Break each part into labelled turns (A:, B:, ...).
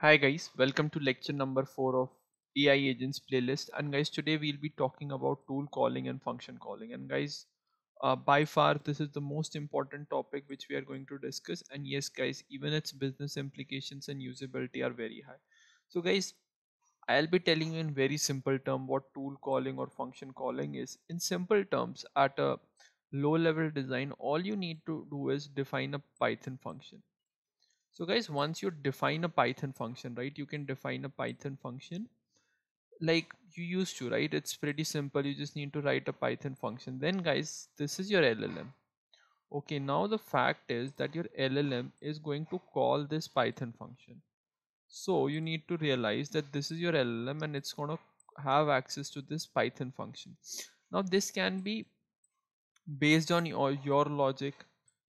A: Hi guys, welcome to lecture number 4 of AI agents playlist. And guys today we'll be talking about tool calling and function calling. And guys uh, by far this is the most important topic which we are going to discuss. And yes guys even its business implications and usability are very high. So guys I'll be telling you in very simple term what tool calling or function calling is. In simple terms at a low level design all you need to do is define a Python function so guys, once you define a Python function, right, you can define a Python function like you used to, right? It's pretty simple. You just need to write a Python function. Then guys, this is your LLM. Okay, now the fact is that your LLM is going to call this Python function. So you need to realize that this is your LLM and it's going to have access to this Python function. Now this can be based on your, your logic,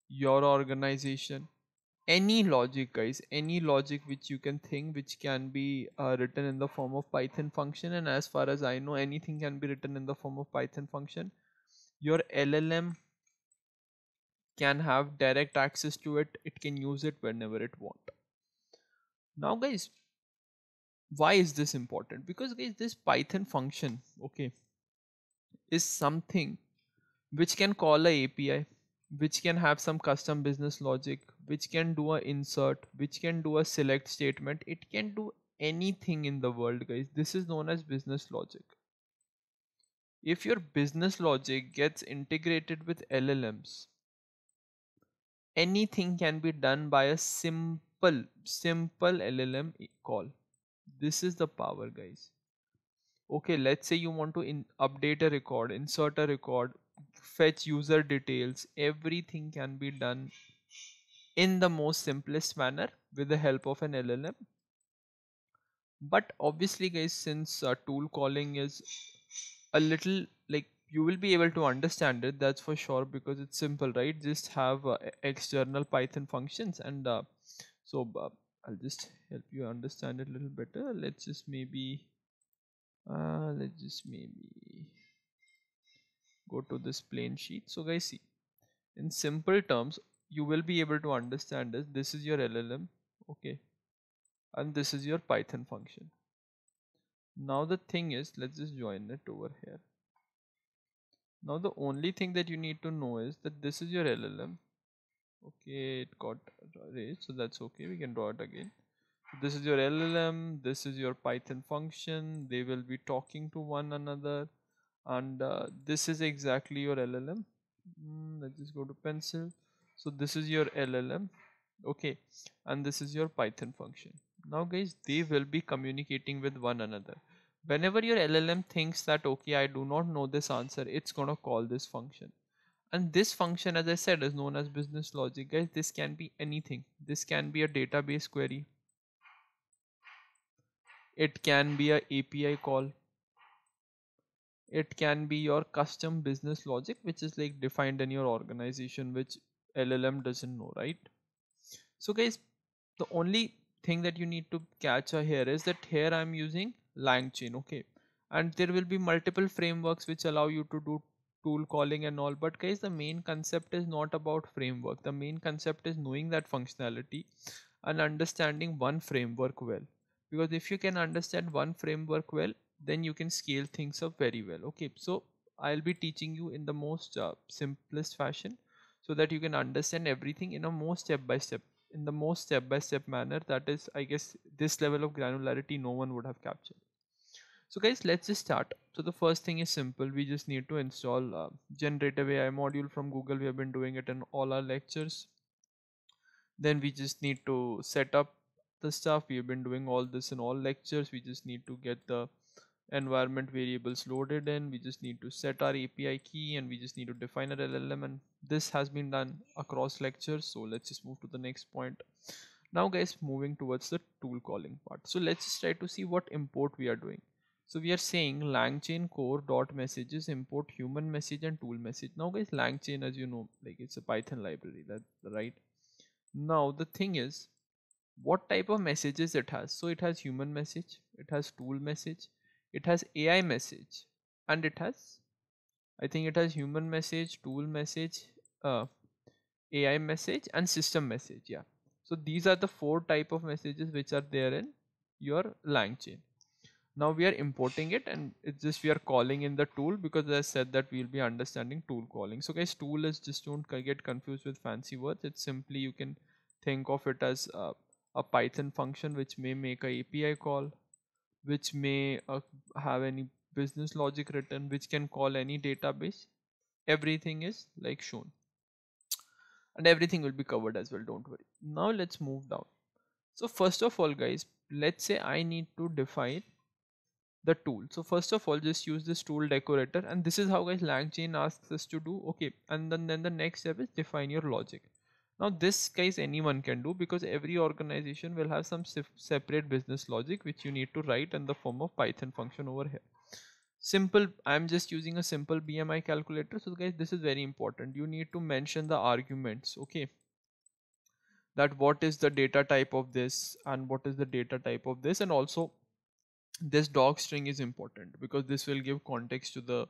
A: your organization, any logic guys any logic which you can think which can be uh, written in the form of python function. And as far as i know anything can be written in the form of python function. Your llm can have direct access to it. It can use it whenever it want. Now guys why is this important? Because guys this python function okay is something which can call a api which can have some custom business logic which can do a insert which can do a select statement. It can do anything in the world guys. This is known as business logic. If your business logic gets integrated with llms anything can be done by a simple simple llm call. This is the power guys. Okay let's say you want to update a record insert a record fetch user details. Everything can be done in the most simplest manner with the help of an llm but obviously guys since uh, tool calling is a little like you will be able to understand it that's for sure because it's simple right? Just have uh, external python functions and uh, so i'll just help you understand it a little better. Let's just maybe uh, let's just maybe go to this plain sheet. So guys see in simple terms you will be able to understand this this is your llm okay? And this is your python function. Now the thing is let's just join it over here. Now the only thing that you need to know is that this is your llm okay? It got erased so that's okay. We can draw it again. So this is your llm this is your python function. They will be talking to one another. And uh, this is exactly your llm mm, let's just go to pencil so this is your llm okay. And this is your python function. Now guys they will be communicating with one another. Whenever your llm thinks that okay i do not know this answer it's gonna call this function. And this function as i said is known as business logic. Guys this can be anything. This can be a database query. It can be a api call. It can be your custom business logic which is like defined in your organization which llm doesn't know right? So guys the only thing that you need to catch here is that here i'm using langchain okay? And there will be multiple frameworks which allow you to do tool calling and all but guys the main concept is not about framework. The main concept is knowing that functionality and understanding one framework well. Because if you can understand one framework well then you can scale things up very well okay? So i'll be teaching you in the most uh, simplest fashion so that you can understand everything in a more step by step in the most step by step manner. That is i guess this level of granularity no one would have captured. So guys let's just start. So the first thing is simple. We just need to install uh, generative ai module from google. We have been doing it in all our lectures. Then we just need to set up the stuff. We have been doing all this in all lectures. We just need to get the environment variables loaded in. We just need to set our api key and we just need to define our llm and this has been done across lectures. So let's just move to the next point. Now guys moving towards the tool calling part. So let's just try to see what import we are doing. So we are saying langchain core dot messages import human message and tool message. Now guys langchain as you know like it's a python library that's right? Now the thing is what type of messages it has? So it has human message it has tool message it has ai message and it has i think it has human message tool message uh, ai message and system message yeah. So these are the four type of messages which are there in your langchain. Now we are importing it and it's just we are calling in the tool because I said that we'll be understanding tool calling. So guys tool is just don't get confused with fancy words. It's simply you can think of it as uh, a python function which may make a api call which may uh, have any business logic written which can call any database everything is like shown. And everything will be covered as well don't worry. Now let's move down. So first of all guys let's say i need to define the tool. So first of all just use this tool decorator and this is how guys langchain asks us to do. Okay and then then the next step is define your logic now this case anyone can do because every organization will have some separate business logic which you need to write in the form of python function over here. Simple i'm just using a simple bmi calculator. So guys this is very important. You need to mention the arguments okay? That what is the data type of this and what is the data type of this. And also this doc string is important because this will give context to the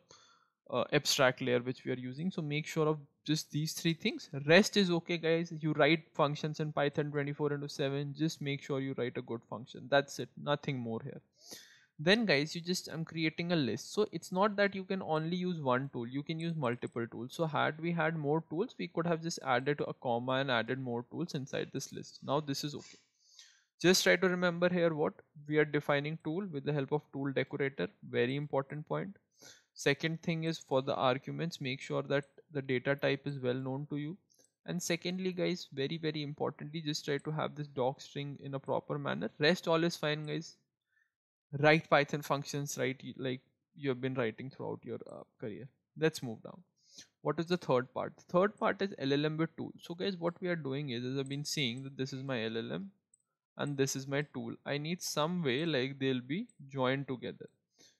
A: uh, abstract layer which we are using. So make sure of just these three things. Rest is okay guys. You write functions in python 24 into 7 just make sure you write a good function. That's it. Nothing more here. Then guys you just i'm creating a list. So it's not that you can only use one tool. You can use multiple tools. So had we had more tools we could have just added a comma and added more tools inside this list. Now this is okay. Just try to remember here what? We are defining tool with the help of tool decorator. Very important point second thing is for the arguments make sure that the data type is well known to you. And secondly guys very very importantly just try to have this doc string in a proper manner. Rest all is fine guys. Write python functions right like you have been writing throughout your uh, career. Let's move down. What is the third part? The third part is llm with tool. So guys what we are doing is as i've been saying that this is my llm and this is my tool. I need some way like they'll be joined together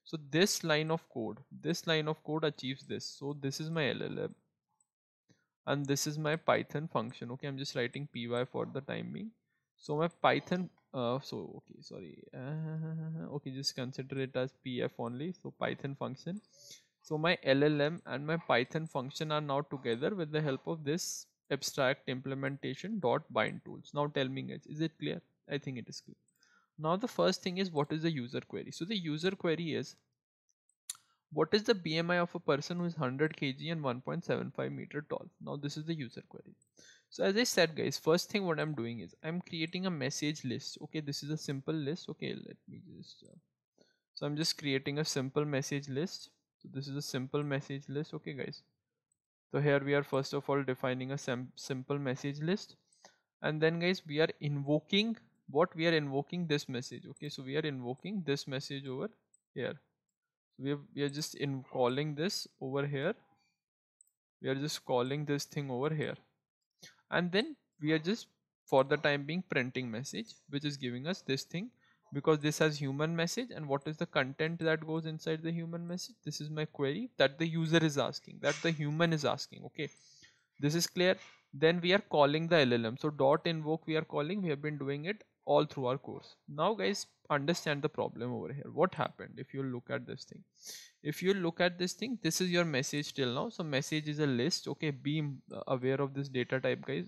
A: so this line of code this line of code achieves this. So this is my LLM and this is my python function. Okay I'm just writing py for the time being. So my python uh, so okay sorry. Uh, okay just consider it as pf only. So python function. So my llm and my python function are now together with the help of this abstract implementation dot bind tools. Now tell me guys is it clear? I think it is clear. Now the first thing is what is the user query? So the user query is what is the BMI of a person who is 100 kg and 1.75 meter tall? Now this is the user query. So as I said guys, first thing what I'm doing is I'm creating a message list. Okay, this is a simple list. Okay, let me just. Uh, so I'm just creating a simple message list. So this is a simple message list. Okay guys. So here we are first of all defining a simple message list and then guys we are invoking what we are invoking this message okay? So we are invoking this message over here. So we, we are just in calling this over here. We are just calling this thing over here. And then we are just for the time being printing message which is giving us this thing. Because this has human message and what is the content that goes inside the human message? This is my query that the user is asking that the human is asking okay? This is clear. Then we are calling the llm so dot invoke we are calling. We have been doing it all through our course. Now guys understand the problem over here. What happened? If you look at this thing. If you look at this thing this is your message till now. So message is a list. Okay be uh, aware of this data type guys.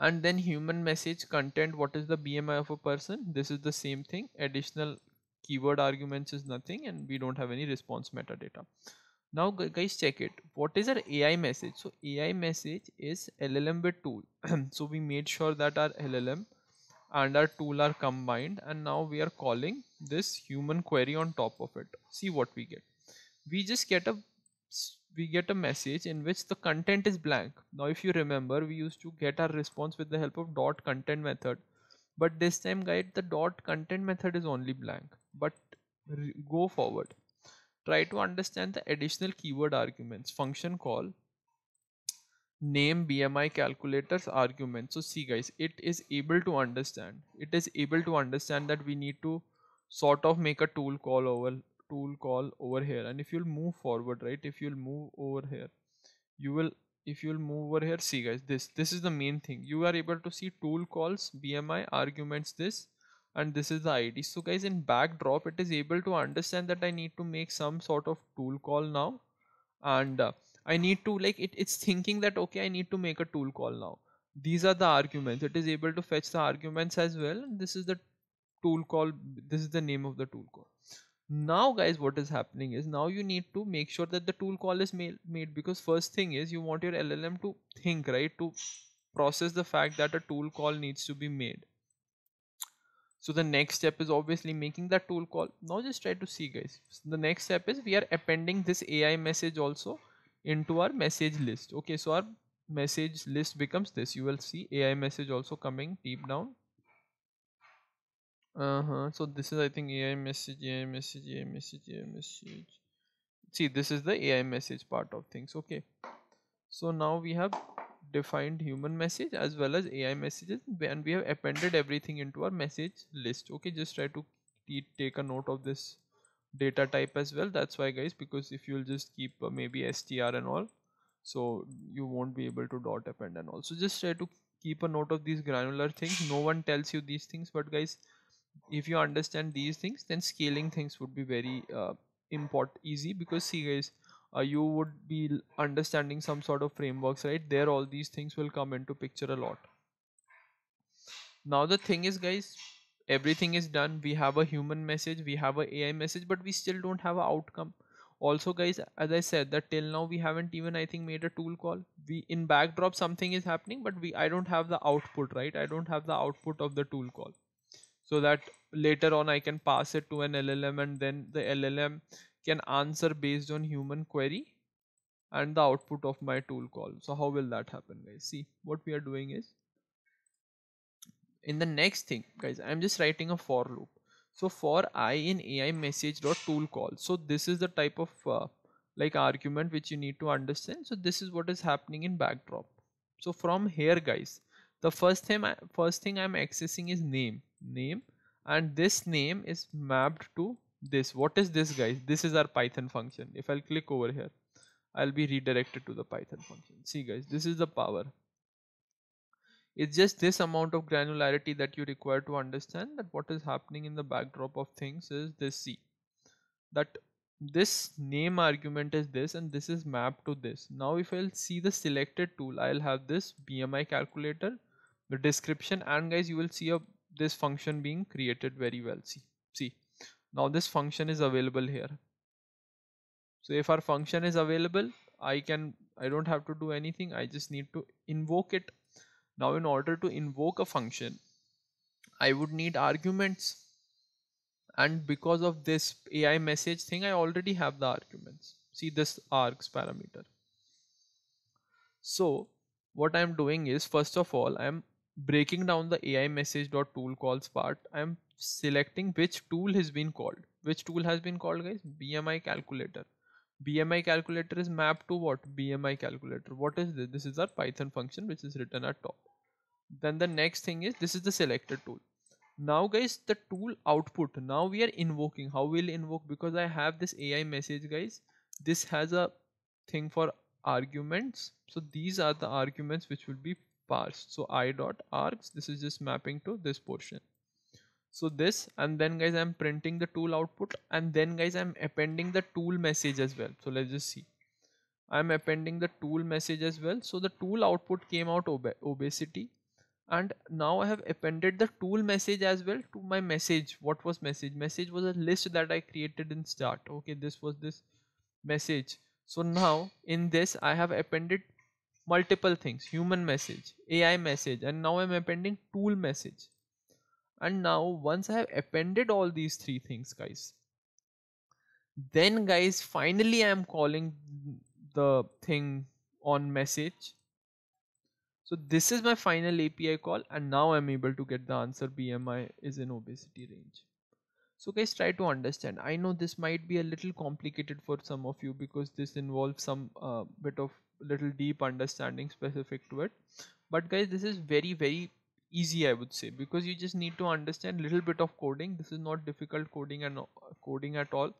A: And then human message content what is the bmi of a person? This is the same thing. Additional keyword arguments is nothing and we don't have any response metadata. Now guys check it. What is our ai message? So ai message is llm with tool. So we made sure that our llm and our tool are combined and now we are calling this human query on top of it. See what we get. We just get a we get a message in which the content is blank. Now if you remember we used to get our response with the help of dot content method but this time guys the dot content method is only blank. But go forward. Try to understand the additional keyword arguments. Function call name bmi calculators argument. So see guys it is able to understand. It is able to understand that we need to sort of make a tool call over tool call over here. And if you'll move forward right if you'll move over here you will if you'll move over here see guys this this is the main thing. You are able to see tool calls bmi arguments this and this is the id so guys in backdrop it is able to understand that i need to make some sort of tool call now. And uh, I need to like it, it's thinking that okay I need to make a tool call now. These are the arguments. It is able to fetch the arguments as well. This is the tool call this is the name of the tool call. Now guys what is happening is now you need to make sure that the tool call is made, made because first thing is you want your llm to think right to process the fact that a tool call needs to be made. So the next step is obviously making that tool call. Now just try to see guys. The next step is we are appending this ai message also into our message list. Okay so our message list becomes this. You will see ai message also coming deep down. Uh-huh. So this is i think ai message ai message ai message ai message. See this is the ai message part of things. Okay. So now we have defined human message as well as ai messages and we have appended everything into our message list. Okay just try to take a note of this data type as well. That's why guys because if you'll just keep uh, maybe str and all so you won't be able to dot append and also just try to keep a note of these granular things. No one tells you these things but guys if you understand these things then scaling things would be very uh, important easy because see guys uh, you would be understanding some sort of frameworks right? There all these things will come into picture a lot. Now the thing is guys everything is done. We have a human message we have a ai message but we still don't have an outcome. Also guys as i said that till now we haven't even i think made a tool call. We in backdrop something is happening but we i don't have the output right? I don't have the output of the tool call. So that later on i can pass it to an llm and then the llm can answer based on human query and the output of my tool call. So how will that happen guys? See what we are doing is in the next thing guys i'm just writing a for loop. So for i in ai message dot tool call. So this is the type of uh, like argument which you need to understand. So this is what is happening in backdrop. So from here guys the first thing I, first thing i'm accessing is name. Name. And this name is mapped to this. What is this guys? This is our python function. If i'll click over here i'll be redirected to the python function. See guys this is the power it's just this amount of granularity that you require to understand that what is happening in the backdrop of things is this c that this name argument is this and this is mapped to this. Now if i'll see the selected tool i'll have this bmi calculator the description and guys you will see a this function being created very well. See see now this function is available here. So if our function is available i can i don't have to do anything. I just need to invoke it now in order to invoke a function, I would need arguments. And because of this AI message thing, I already have the arguments. See this args parameter. So what I'm doing is first of all, I'm breaking down the AI message dot tool calls part. I'm selecting which tool has been called. Which tool has been called guys? BMI calculator. BMI calculator is mapped to what? BMI calculator. What is this? This is our Python function which is written at top. Then the next thing is this is the selected tool. Now guys the tool output. Now we are invoking. How will invoke? Because I have this AI message guys. This has a thing for arguments. So these are the arguments which will be parsed. So i dot args. This is just mapping to this portion so this and then guys i'm printing the tool output and then guys i'm appending the tool message as well. So let's just see. I'm appending the tool message as well. So the tool output came out ob obesity. And now i have appended the tool message as well to my message. What was message? Message was a list that i created in start. Okay this was this message. So now in this i have appended multiple things. Human message ai message and now i'm appending tool message and now once I have appended all these three things guys then guys finally I am calling the thing on message. So this is my final API call and now I'm able to get the answer BMI is in obesity range. So guys try to understand. I know this might be a little complicated for some of you because this involves some uh, bit of little deep understanding specific to it. But guys this is very very easy i would say because you just need to understand little bit of coding. This is not difficult coding and uh, coding at all.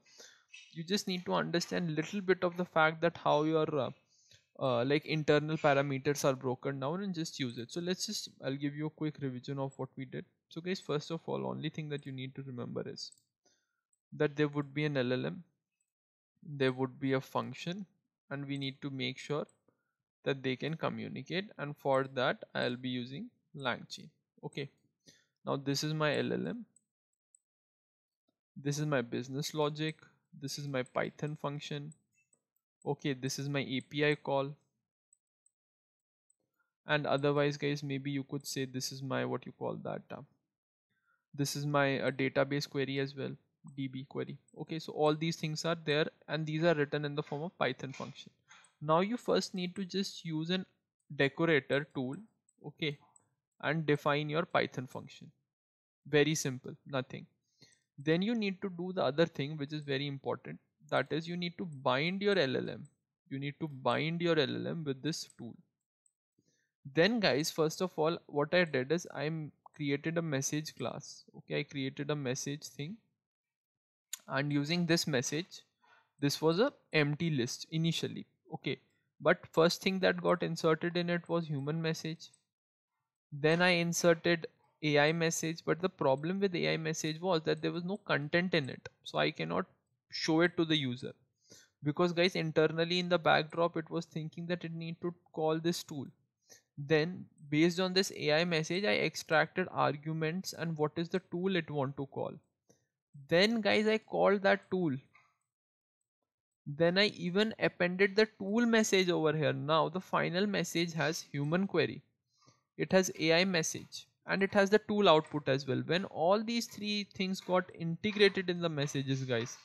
A: You just need to understand little bit of the fact that how your uh, uh, like internal parameters are broken down and just use it. So let's just i'll give you a quick revision of what we did. So guys first of all only thing that you need to remember is that there would be an llm there would be a function and we need to make sure that they can communicate. And for that I'll be using LangChain okay. Now this is my LLM this is my business logic. This is my Python function. Okay this is my API call. And otherwise guys maybe you could say this is my what you call that uh, this is my uh, database query as well db query. Okay so all these things are there and these are written in the form of python function. Now you first need to just use an decorator tool. Okay and define your python function. Very simple nothing. Then you need to do the other thing which is very important. That is you need to bind your llm you need to bind your llm with this tool. Then guys first of all what i did is i created a message class. Okay i created a message thing. And using this message this was a empty list initially. Okay but first thing that got inserted in it was human message then i inserted ai message but the problem with ai message was that there was no content in it so i cannot show it to the user. Because guys internally in the backdrop it was thinking that it need to call this tool. Then based on this ai message i extracted arguments and what is the tool it want to call. Then guys i called that tool. Then i even appended the tool message over here. Now the final message has human query it has ai message and it has the tool output as well. When all these three things got integrated in the messages guys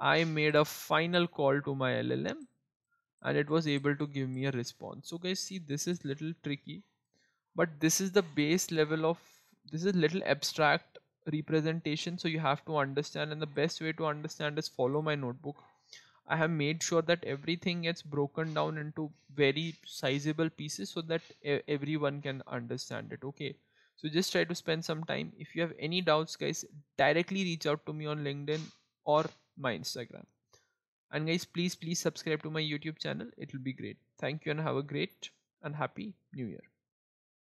A: i made a final call to my llm and it was able to give me a response. So guys see this is little tricky but this is the base level of this is little abstract representation. So you have to understand and the best way to understand is follow my notebook i have made sure that everything gets broken down into very sizable pieces so that everyone can understand it okay? So just try to spend some time. If you have any doubts guys directly reach out to me on linkedin or my instagram. And guys please please subscribe to my youtube channel. It will be great. Thank you and have a great and happy new year